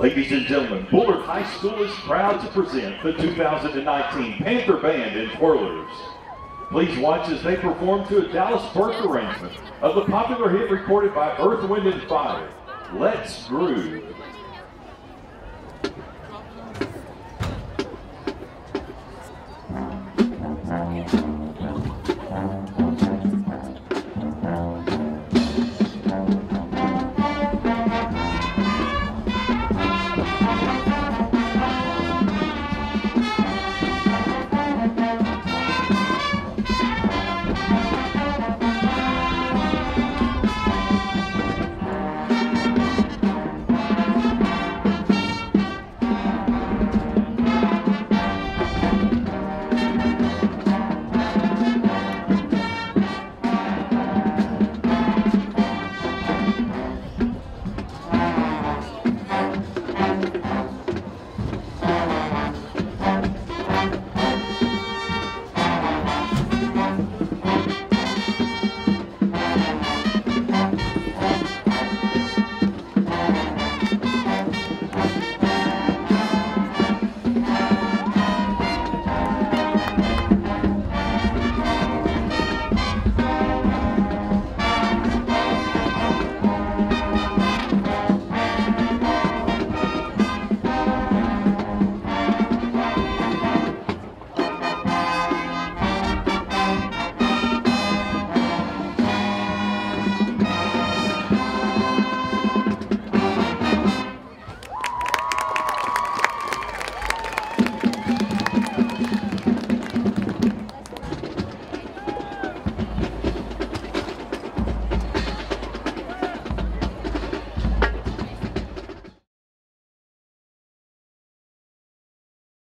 Ladies and gentlemen, Bullard High School is proud to present the 2019 Panther Band and Twirlers. Please watch as they perform to a Dallas Burke arrangement of the popular hit recorded by Earth, Wind, and Fire, Let's Groove.